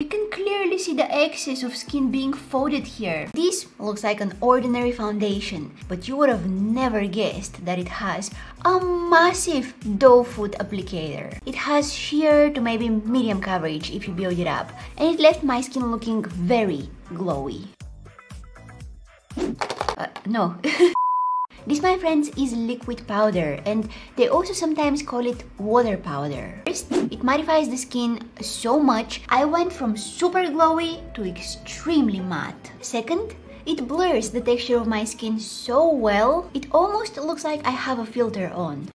You can clearly see the excess of skin being folded here. This looks like an ordinary foundation, but you would have never guessed that it has a massive doe foot applicator. It has sheer to maybe medium coverage if you build it up, and it left my skin looking very glowy. Uh, no. This, my friends, is liquid powder and they also sometimes call it water powder. First, it mattifies the skin so much, I went from super glowy to extremely matte. Second, it blurs the texture of my skin so well, it almost looks like I have a filter on.